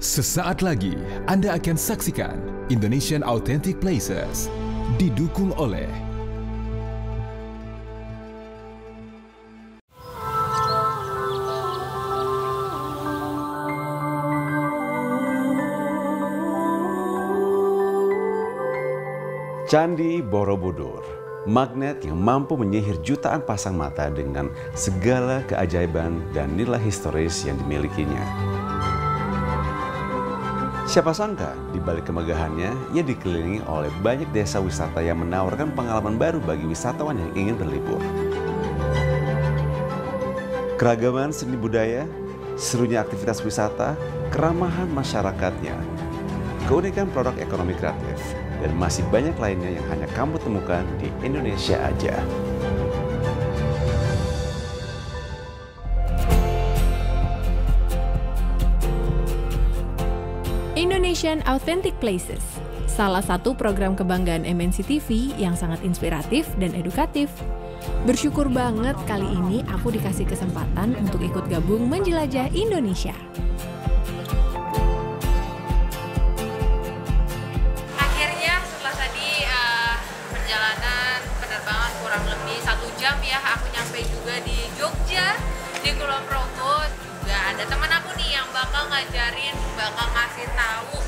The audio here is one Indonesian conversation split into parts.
Sesaat lagi Anda akan saksikan Indonesian Authentic Places didukung oleh Candi Borobudur, magnet yang mampu menyihir jutaan pasang mata dengan segala keajaiban dan nilai historis yang dimilikinya. Siapa sangka di balik kemegahannya, ia dikelilingi oleh banyak desa wisata yang menawarkan pengalaman baru bagi wisatawan yang ingin berlibur. Keragaman seni budaya, serunya aktivitas wisata, keramahan masyarakatnya, keunikan produk ekonomi kreatif, dan masih banyak lainnya yang hanya kamu temukan di Indonesia aja. Indonesian Authentic Places, salah satu program kebanggaan MNC TV yang sangat inspiratif dan edukatif. Bersyukur banget kali ini aku dikasih kesempatan untuk ikut gabung menjelajah Indonesia. Akhirnya setelah tadi uh, perjalanan penerbangan kurang lebih satu jam ya, aku nyampe juga di Jogja, di Kulon Progo. Juga ada teman aku nih yang bakal ngajarin, bakal ngasih tahu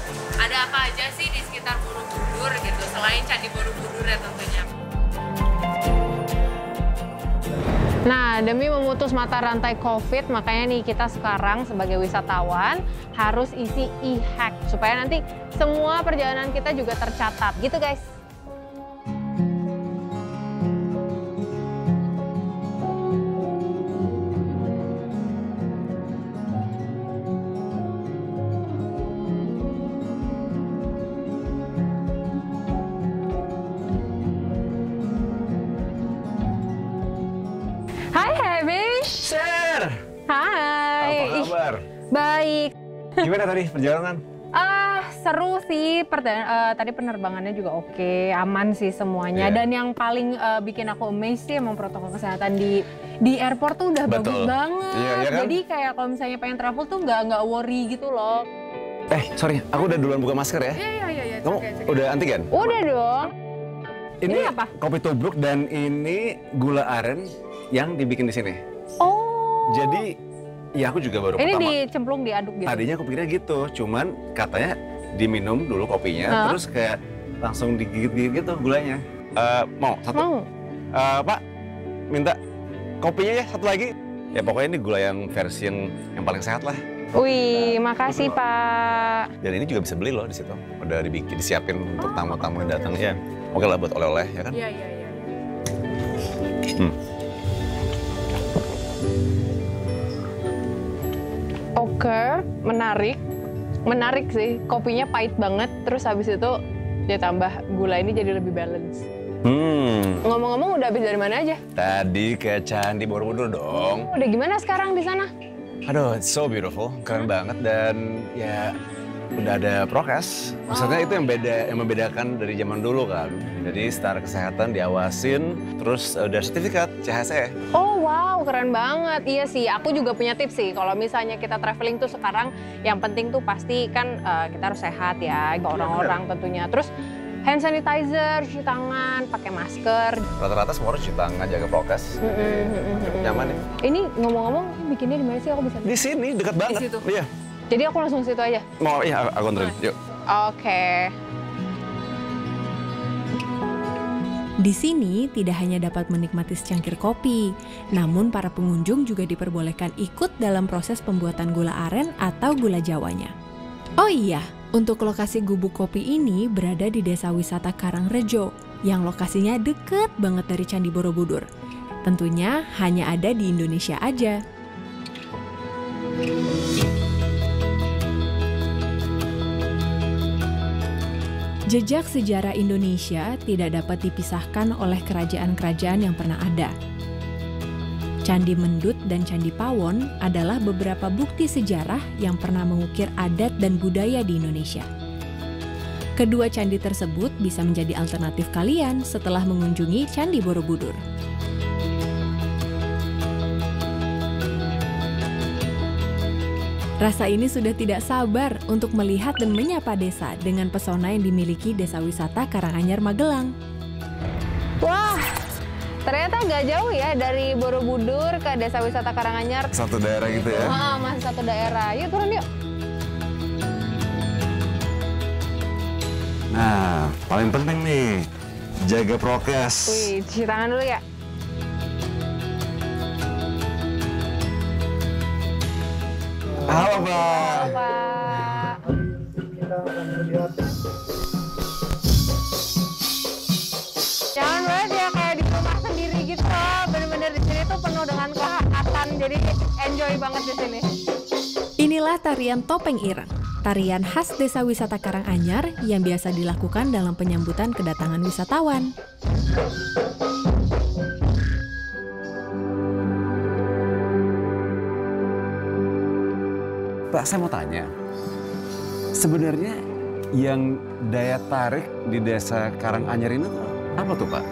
Nah, demi memutus mata rantai COVID, makanya nih kita sekarang sebagai wisatawan harus isi e-hack supaya nanti semua perjalanan kita juga tercatat. Gitu guys. Gimana tadi perjalanan? Ah, seru sih. Perda- eh, tadi penerbangannya juga oke, aman sih semuanya. Iya. Dan yang paling eh, bikin aku amazed sih emang protokol kesehatan di di airport tuh udah bagus Betul. banget. Iya, iya kan? Jadi kayak kalau misalnya pengen travel tuh nggak nggak worry gitu loh. Eh, sorry, aku udah duluan buka masker ya. Iya iya iya. iya. Kamu udah antigen? Udah dong. Ini apa? kopi tubruk dan ini gula aren yang dibikin di sini. Oh. Jadi, ya aku juga baru ini pertama. dicemplung diaduk gitu. Tadinya aku pikirnya gitu, cuman katanya diminum dulu kopinya, terus kayak langsung digigit-gigit gitu gulanya. Eh, mau satu? Mau. Eh, Pak, minta kopinya ya satu lagi. Ya pokoknya ini gula yang versi yang yang paling sehat lah. Wih, makasih Pak. Dan ini juga bisa beli loh di situ. Udah dibikin, disiapin untuk tamu-tamu yang datang. Ya, oke lah buat oleh-oleh ya kan. Iya iya iya. Hmm. Oke, menarik. Menarik sih. Kopinya pahit banget, terus habis itu dia tambah gula ini jadi lebih balance. Hmm. Ngomong-ngomong udah habis dari mana aja? Tadi ke Candi Borobudur dong. Udah gimana sekarang di sana? Aduh, it's so beautiful, keren banget dan ya udah ada prokes. Maksudnya itu yang beda, yang membedakan dari zaman dulu kan. Jadi secara kesehatan diawasin, terus udah sertifikat CHSE. Oh wow, keren banget. Iya sih, aku juga punya tips sih. Kalau misalnya kita traveling tuh sekarang, yang penting tuh pasti kan eh, kita harus sehat ya, ke orang-orang tentunya. Terus hand sanitizer, cuci tangan, pakai masker. Rata-rata semua harus cuci tangan, jaga prokes. Mm-mm, mm-mm, mm-mm. Nyaman ya? Ini ngomong-ngomong, bikinnya di mana sih? Aku bisa. Di sini dekat banget. situ? Iya. Jadi aku langsung situ aja. Mau iya aku anterin. Yuk. Oke. Di sini tidak hanya dapat menikmati secangkir kopi, namun para pengunjung juga diperbolehkan ikut dalam proses pembuatan gula aren atau gula jawanya. Oh iya, untuk lokasi gubuk kopi ini berada di desa wisata Karangrejo, yang lokasinya deket banget dari Candi Borobudur. Tentunya hanya ada di Indonesia aja. Jejak sejarah Indonesia tidak dapat dipisahkan oleh kerajaan-kerajaan yang pernah ada. Candi Mendut dan Candi Pawon adalah beberapa bukti sejarah yang pernah mengukir adat dan budaya di Indonesia. Kedua candi tersebut bisa menjadi alternatif kalian setelah mengunjungi Candi Borobudur. Rasa ini sudah tidak sabar untuk melihat dan menyapa desa dengan pesona yang dimiliki Desa Wisata Karanganyar Magelang. Wah, ternyata nggak jauh ya dari Borobudur ke Desa Wisata Karanganyar. Satu daerah gitu ya. Ah, masih satu daerah. Yuk turun yuk. Nah, paling penting nih, jaga prokes. Wih, cuci tangan dulu ya. Halo, Pak. Halo, Pak. Jangan banget ya kayak di rumah sendiri gitu. Bener-bener di sini tuh penuh dengan kehangatan. Jadi enjoy banget di sini. Inilah tarian topeng ireng, tarian khas Desa Wisata Karanganyar yang biasa dilakukan dalam penyambutan kedatangan wisatawan. Pak, saya mau tanya. Sebenarnya yang daya tarik di desa Karanganyar ini apa tuh, Pak?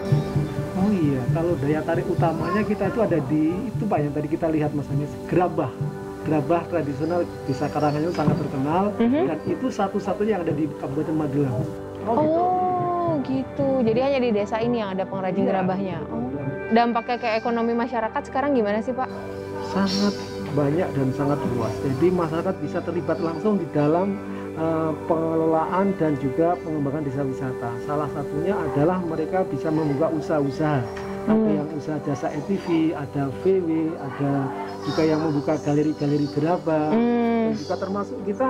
Oh iya, kalau daya tarik utamanya kita itu ada di itu Pak yang tadi kita lihat Mas Anies, gerabah. Gerabah tradisional desa Karanganyar sangat terkenal Mhm. dan itu satu-satunya yang ada di Kabupaten Magelang. Oh gitu. Jadi hanya di desa ini yang ada pengrajin Iya. gerabahnya. Oh. Dampaknya ke ekonomi masyarakat sekarang gimana sih Pak? Sangat banyak dan sangat luas. Jadi masyarakat bisa terlibat langsung di dalam eh, pengelolaan dan juga pengembangan desa wisata. Salah satunya adalah mereka bisa membuka usaha-usaha. Ada Hmm. yang usaha jasa ETV, ada VW, ada juga yang membuka galeri-galeri gerabah. Hmm. dan juga termasuk kita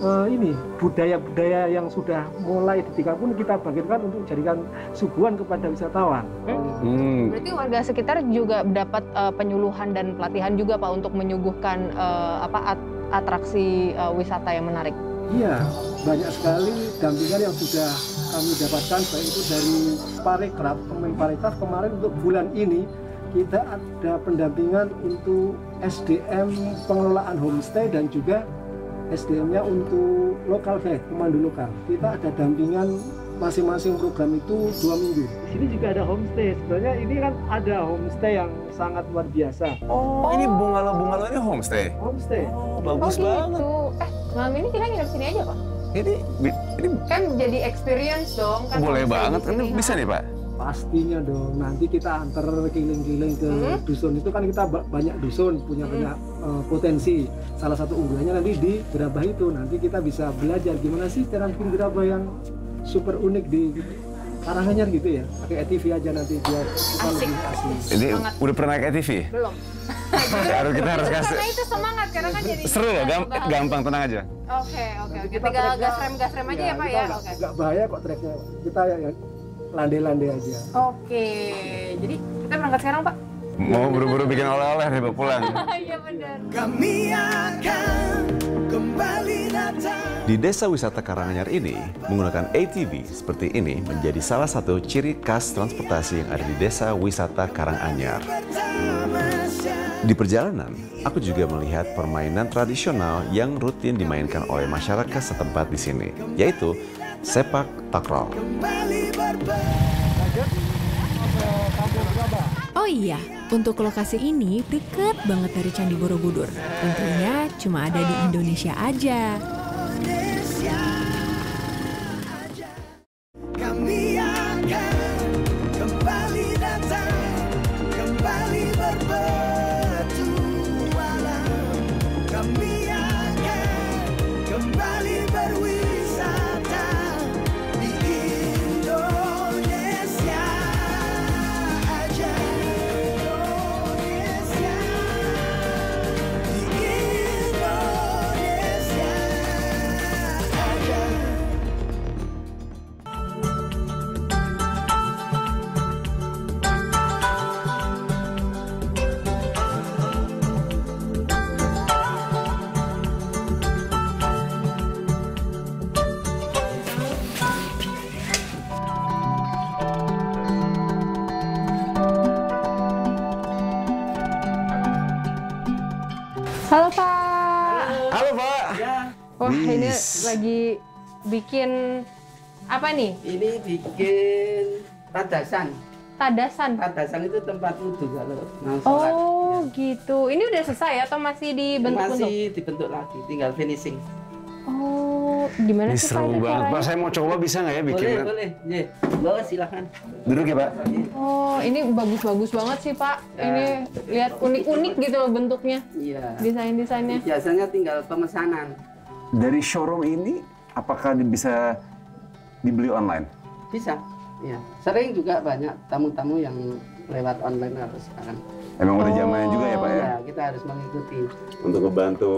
eh, ini budaya-budaya yang sudah mulai ditinggal pun kita bangkitkan untuk jadikan suguhan kepada wisatawan. Hmm, Berarti warga sekitar juga dapat eh, penyuluhan dan pelatihan juga Pak untuk menyuguhkan eh, apa at- atraksi eh, wisata yang menarik. Iya, banyak sekali dampingan yang sudah kami dapatkan baik itu dari Parekraf, Kemen Parekraf kemarin untuk bulan ini kita ada pendampingan untuk SDM pengelolaan homestay dan juga SDM-nya untuk lokal guide, pemandu lokal. Kita ada dampingan masing-masing program itu dua minggu. Di sini juga ada homestay. Sebenarnya ini kan ada homestay yang sangat luar biasa. Oh, ini bungalow-bungalow ini homestay. Homestay. Oh, bagus oh banget. gitu. Eh, malam ini kita nginep sini aja Pak. Ini ini Kan jadi experience dong. Kan boleh banget kan bisa nih, Pak. Pastinya dong. Nanti kita antar keliling-keliling ke Hmm. dusun itu kan kita ba- banyak dusun punya Hmm. banyak eh, potensi. Salah satu unggulannya nanti di gerabah itu. Nanti kita bisa belajar gimana sih cara bikin gerabah yang super unik di Karanganyar gitu ya. Pakai ATV aja nanti biar kita Asik. lebih asik. Ini Semangat. udah pernah naik ATV? Belum. Ya, harus kita harus kasih. Karena itu semangat karena kan jadi Seru loh, gam- Bahagia. gampang tenang aja. Oke, oke, Nanti oke. kita Tinggal gas rem gas rem aja ya, Pak kita ya. nggak- Oke. nggak bahaya kok treknya. Kita ya, ya landai-landai aja. Oke. Jadi kita berangkat sekarang, Pak. Mau buru-buru bikin oleh-oleh nih bawa pulang. Iya benar. Di desa wisata Karanganyar ini, menggunakan ATV seperti ini menjadi salah satu ciri khas transportasi yang ada di desa wisata Karanganyar. Di perjalanan, aku juga melihat permainan tradisional yang rutin dimainkan oleh masyarakat setempat di sini, yaitu sepak takraw. Oh iya, untuk lokasi ini deket banget dari Candi Borobudur. Tentunya cuma ada di Indonesia aja. Wah, ini lagi bikin apa nih? Ini bikin tadasan. Tadasan. Tadasan itu tempat wudhu kalau mau sholat. Oh, Oh gitu. Ini udah selesai atau masih dibentuk-bentuk? Masih dibentuk lagi, tinggal finishing. Oh, gimana sih seru banget. Pak, saya mau coba bisa nggak ya bikin? Boleh, boleh. Ye. Boleh, silakan. Duduk ya, Pak. Oh, ini bagus-bagus banget sih Pak. Ini lihat unik-unik gitu loh bentuknya, Iya. desain-desainnya. Biasanya tinggal pemesanan. Dari showroom ini, apakah bisa dibeli online? Bisa. Ya. Sering juga banyak tamu-tamu yang lewat online harus sekarang. Emang udah Oh. zamannya juga ya, Pak ya? Ya, kita harus mengikuti. Untuk membantu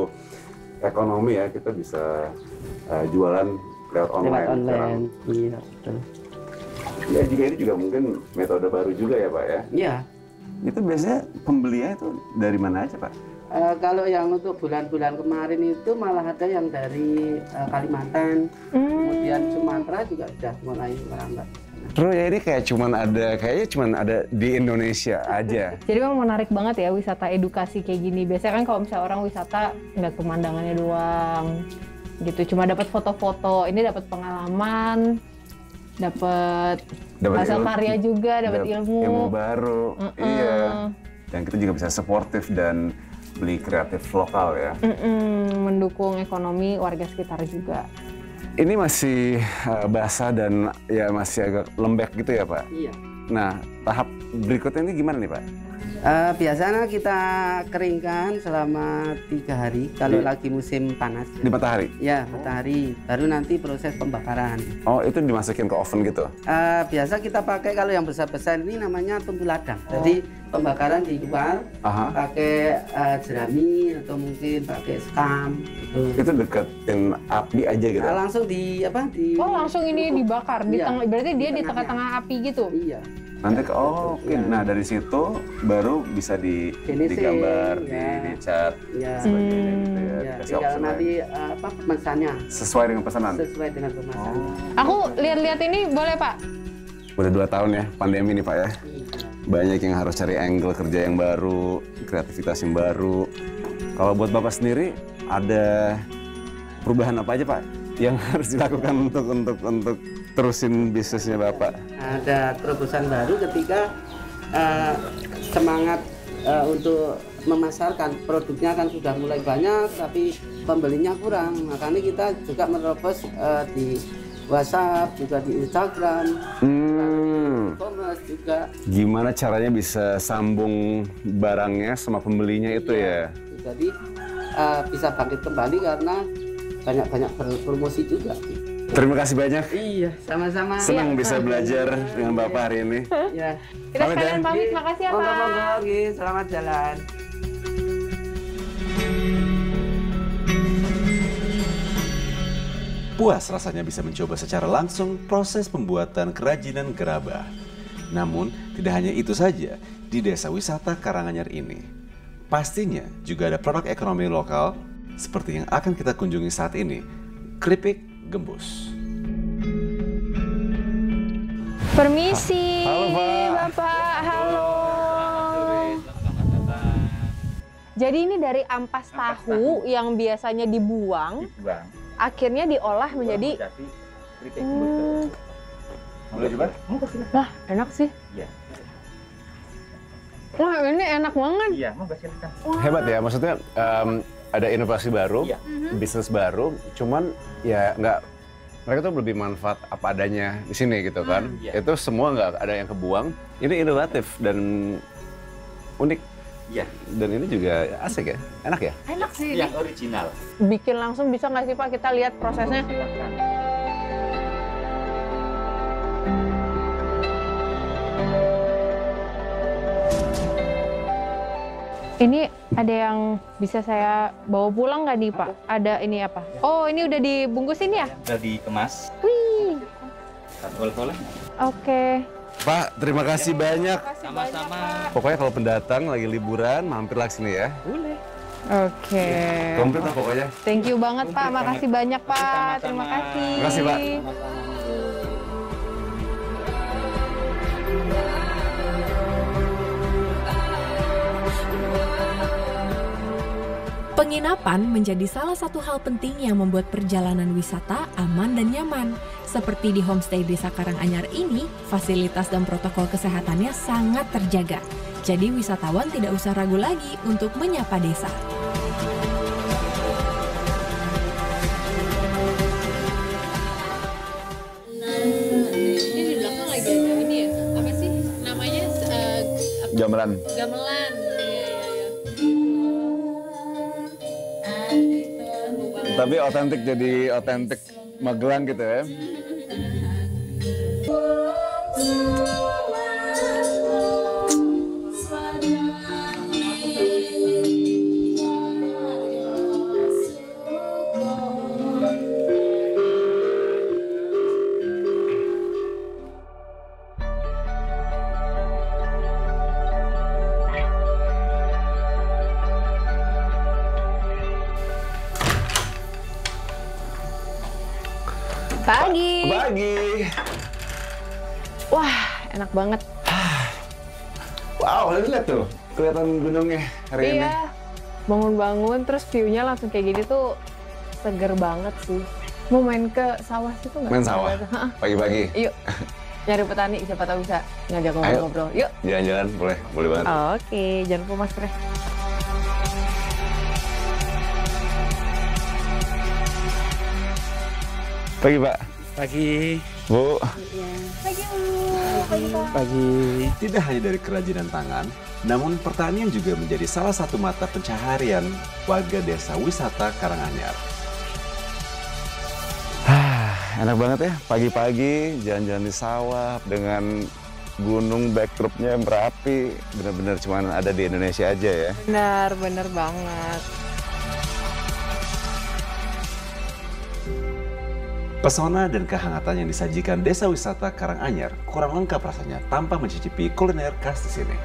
ekonomi ya, kita bisa uh, jualan lewat online. Lewat online. Iya, betul. Ya, juga ini juga mungkin metode baru juga ya, Pak ya? Iya. Itu biasanya pembelinya itu dari mana aja, Pak? Eh, kalau yang untuk bulan-bulan kemarin itu malah ada yang dari eh, Kalimantan, Hmm. kemudian Sumatera juga sudah mulai merambat. Terus ya ini kayak cuman ada, kayaknya cuman ada di Indonesia aja. Jadi memang menarik banget ya wisata edukasi kayak gini. Biasanya kan kalau misalnya orang wisata nggak pemandangannya doang, gitu. Cuma dapat foto-foto. Ini dapat pengalaman, dapat Dapat hasil karya juga, dapat Dap- ilmu. ilmu baru. Mm-mm. Iya. Dan kita juga bisa sportif dan beli kreatif lokal ya. Mm-mm, mendukung ekonomi warga sekitar juga. Ini masih uh, basah dan ya masih agak lembek gitu ya Pak. Iya. Nah tahap berikutnya ini gimana nih Pak? Eh, biasanya kita keringkan selama tiga hari kalau Di- lagi musim panas. Di matahari? Ya, matahari. Baru nanti proses pembakaran. Oh itu dimasukin ke oven gitu? Eh, biasa kita pakai kalau yang besar-besar ini namanya tungku ladang. Jadi pembakaran di luar Aha. pakai eh, jerami atau mungkin pakai skam gitu. Itu deketin api aja gitu? Nah, langsung di apa di Oh langsung ini dibakar di Iya. tengah. Berarti dia di tengah-tengah api gitu. Iya. Nanti ke, oh oke. Nah dari situ baru bisa di, Finishing, digambar, di, ya. dicat, Ya. sebagainya gitu ya. Ya, Dikasih tinggal nanti eh, apa pemesannya Sesuai dengan pesanan? sesuai dengan pemesanan. Aku lihat-lihat ini boleh Pak? Udah dua tahun ya pandemi nih Pak ya. Banyak yang harus cari angle kerja yang baru, kreativitas yang baru. Kalau buat Bapak sendiri ada perubahan apa aja Pak yang harus dilakukan untuk untuk untuk terusin bisnisnya Bapak? Ada terobosan baru ketika eh, semangat eh, untuk memasarkan produknya kan sudah mulai banyak tapi pembelinya kurang. Makanya kita juga menerobos eh, di WhatsApp juga di Instagram, Hmm, e-commerce juga. gimana caranya bisa sambung barangnya sama pembelinya itu ya? Jadi eh, bisa bangkit kembali karena banyak-banyak berpromosi juga. Terima kasih banyak. Iya, sama-sama. Senang bisa belajar dengan Bapak hari ini. Ya. Kita Pamit sekalian ya. pamit. Makasih ya Monggo, Pak. monggo, oke, selamat jalan. Puas rasanya bisa mencoba secara langsung proses pembuatan kerajinan gerabah. Namun, tidak hanya itu saja di desa wisata Karanganyar ini. Pastinya juga ada produk ekonomi lokal seperti yang akan kita kunjungi saat ini, keripik gembus. Permisi. Halo, Pak. Bapak. Halo. Jadi ini dari ampas tahu yang biasanya dibuang, akhirnya diolah menjadi Hmm, Boleh coba? Wah, enak sih. Iya. Wah, ini enak banget. Hebat ya, maksudnya em, ada inovasi baru, bisnis baru, cuman ya nggak mereka tuh lebih manfaat apa adanya di sini gitu kan. Itu semua nggak ada yang kebuang. Ini inovatif dan unik. Iya. Dan ini juga asik ya, enak ya. Enak sih. Yang original. Bikin langsung bisa nggak sih Pak? Kita lihat prosesnya. Ini ada yang bisa saya bawa pulang nggak nih Pak? Ada ini apa? Oh ini udah dibungkusin ya? Udah dikemas. Wih, Oleh-oleh. oke. Pak, terima kasih banyak. Sama-sama. Pokoknya kalau pendatang lagi liburan, mampirlah sini ya. Oke. Komplit lah pokoknya. Thank you banget Pak, makasih banyak Pak. Terima kasih. Terima kasih, Pak. Penginapan menjadi salah satu hal penting yang membuat perjalanan wisata aman dan nyaman. Seperti di homestay Desa Karanganyar ini, fasilitas dan protokol kesehatannya sangat terjaga. Jadi wisatawan tidak usah ragu lagi untuk menyapa desa. Ini di belakang lagi ada ini ya, apa sih namanya eh, Gamelan. gamelan. Tapi otentik jadi otentik Magelang gitu ya. Bangun-bangun terus view-nya langsung kayak gini tuh seger banget sih. Mau main ke sawah situ nggak? Main sawah? Pagi-pagi. Yuk. Nyari petani, siapa tahu bisa ngajak ngobrol-ngobrol. Yuk. Jalan-jalan boleh, boleh banget. Oke, jangan lupa maskernya. Pagi, Pak. Pagi. Bu. Pagi. Tidak hanya dari kerajinan tangan, namun pertanian juga menjadi salah satu mata pencaharian warga desa wisata Karanganyar. Enak banget ya, pagi-pagi jalan-jalan di sawah dengan gunung backdropnya berapi. Bener-bener cuman ada di Indonesia aja ya. Benar, benar banget. Pesona dan kehangatan yang disajikan desa wisata Karanganyar kurang lengkap rasanya tanpa mencicipi kuliner khas di sini.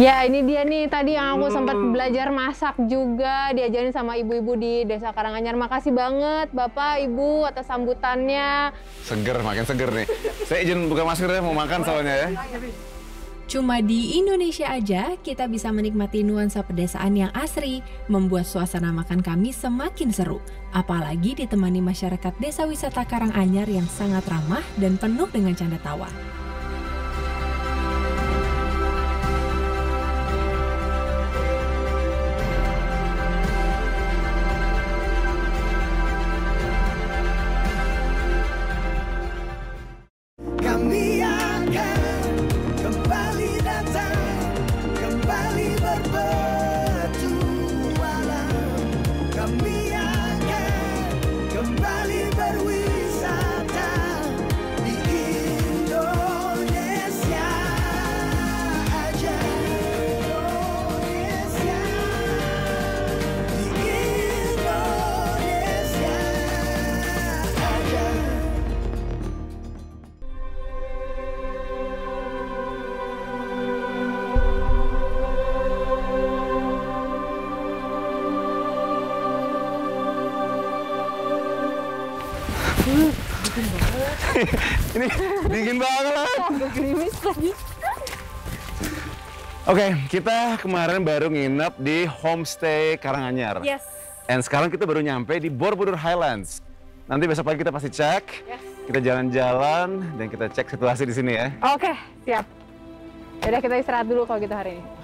Ya ini dia nih tadi yang aku sempat belajar masak juga diajarin sama ibu-ibu di Desa Karanganyar. Makasih banget Bapak, Ibu atas sambutannya. Seger, makin seger nih. Saya izin buka masker ya, mau makan soalnya ya. Cuma di Indonesia aja kita bisa menikmati nuansa pedesaan yang asri, membuat suasana makan kami semakin seru. Apalagi ditemani masyarakat desa wisata Karanganyar yang sangat ramah dan penuh dengan canda tawa. Ini dingin banget. Gerimis lagi. Oke, kita kemarin baru nginep di homestay Karanganyar. Yes. Dan sekarang kita baru nyampe di Borobudur Highlands. Nanti besok pagi kita pasti cek. Kita jalan-jalan dan kita cek situasi di sini ya. Oke, siap. Yaudah kita istirahat dulu kalau gitu hari ini.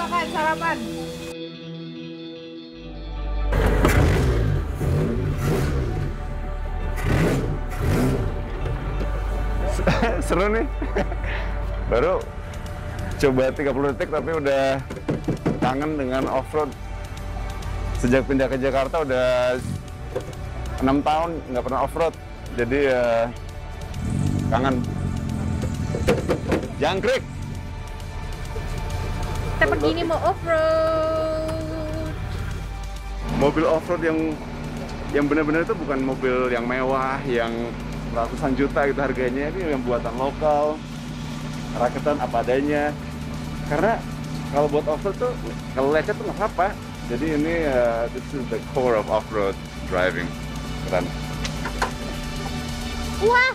Makan, sarapan. Seru nih. Baru coba 30 detik tapi udah kangen dengan off-road. Sejak pindah ke Jakarta udah enam tahun nggak pernah off-road. Jadi ya kangen. Jangkrik. Kita pergi ini mau off-road. mobil off-road yang yang benar-benar itu bukan mobil yang mewah, yang ratusan juta gitu harganya. Ini yang buatan lokal, rakitan apa adanya. Karena kalau buat off-road tuh, kalau lecet tuh nggak apa-apa. Jadi ini uh, this is the core of off-road driving. Keren. Wah.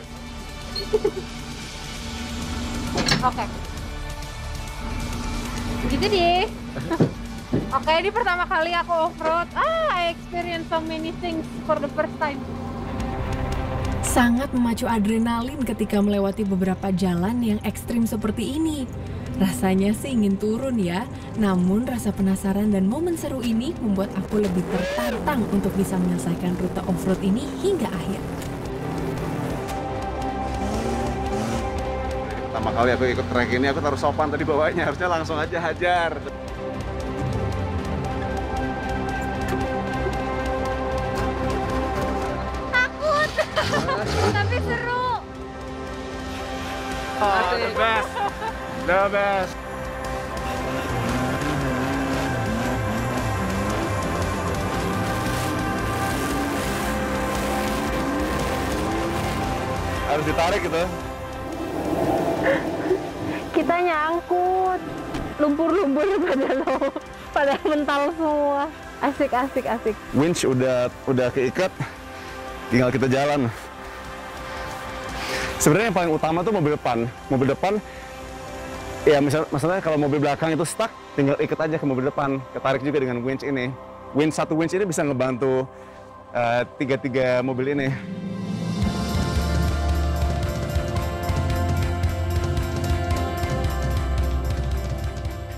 Oke. Gitu deh. Oke, ini pertama kali aku off-road. Ah, I experience so many things for the first time. Sangat memacu adrenalin ketika melewati beberapa jalan yang ekstrim seperti ini. Rasanya sih ingin turun ya, namun rasa penasaran dan momen seru ini membuat aku lebih tertantang untuk bisa menyelesaikan rute off-road ini hingga akhir. Pertama kali aku ikut trek ini aku taruh sopan tadi bawahnya harusnya langsung aja hajar. Takut. Tapi seru. Oh, the best. The best. Harus ditarik gitu. Kita nyangkut. Lumpur-lumpur pada lo. Pada mental semua. Asik, asik, asik. Winch udah udah keikat, tinggal kita jalan. Sebenarnya yang paling utama tuh mobil depan. Mobil depan, ya misal, masalahnya kalau mobil belakang itu stuck, tinggal ikat aja ke mobil depan. Ketarik juga dengan winch ini. Winch satu winch ini bisa ngebantu eh, tiga-tiga mobil ini.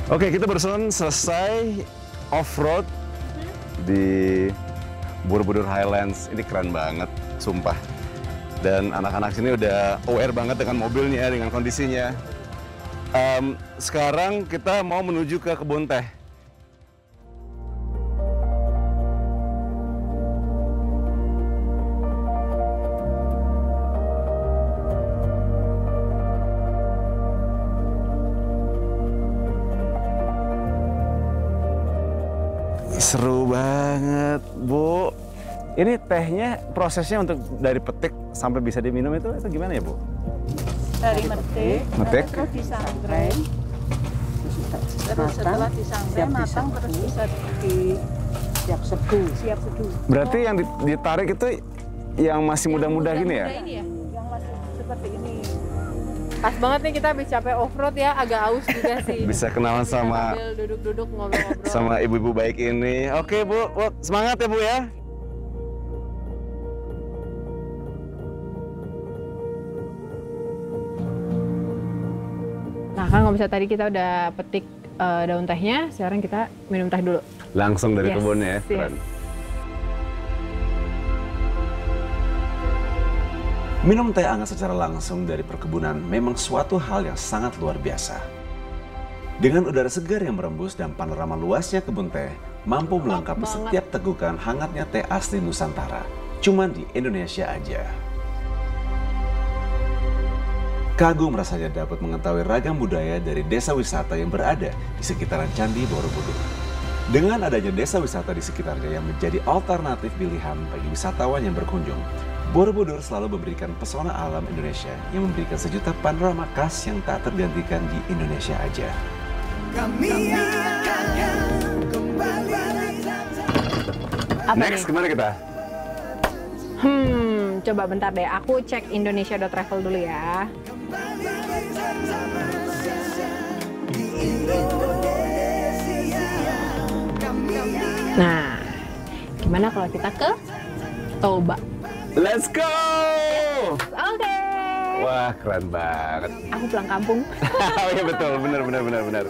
Oke, kita barusan selesai off-road di Borobudur Highlands. Ini keren banget, sumpah. Dan anak-anak sini udah aware banget dengan mobilnya, dengan kondisinya. Em, sekarang kita mau menuju ke kebun teh. Seru banget, Bu. Ini tehnya prosesnya untuk dari petik sampai bisa diminum itu itu gimana ya, Bu? dari metik, Metik. terus disangrai, terus setelah disangrai matang terus bisa di siap seduh. Siap seduh. Berarti yang di- ditarik itu yang masih muda-muda gini ya? ini ya? Yang masih seperti ini. Pas banget nih kita habis capek off-road ya, agak aus juga sih. Bisa kenalan sama Sambil duduk-duduk ngobrol-ngobrol. sama ibu-ibu baik ini. Oke, Bu. Semangat ya, Bu ya. Nah kan kalau misalnya tadi kita udah petik eh, daun tehnya, sekarang kita minum teh dulu. Langsung dari Yes, kebunnya ya. yes. Keren. Minum teh hangat secara langsung dari perkebunan memang suatu hal yang sangat luar biasa. Dengan udara segar yang merembus dan panorama luasnya kebun teh, mampu melengkapi setiap tegukan hangatnya teh asli Nusantara. Cuman di Indonesia aja. Kagum rasanya dapat mengetahui ragam budaya dari desa wisata yang berada di sekitaran Candi Borobudur. Dengan adanya desa wisata di sekitarnya yang menjadi alternatif pilihan bagi wisatawan yang berkunjung, Borobudur selalu memberikan pesona alam Indonesia yang memberikan sejuta panorama khas yang tak tergantikan di Indonesia aja. Kami akan kembali Apa Next, nih? ke mana kita? Hmm, coba bentar deh. Aku cek indonesia.travel dulu ya. Nah, gimana kalau kita ke Toba? Let's go! Oke. Wah, keren banget. Aku pulang kampung. oh iya betul, benar benar benar benar.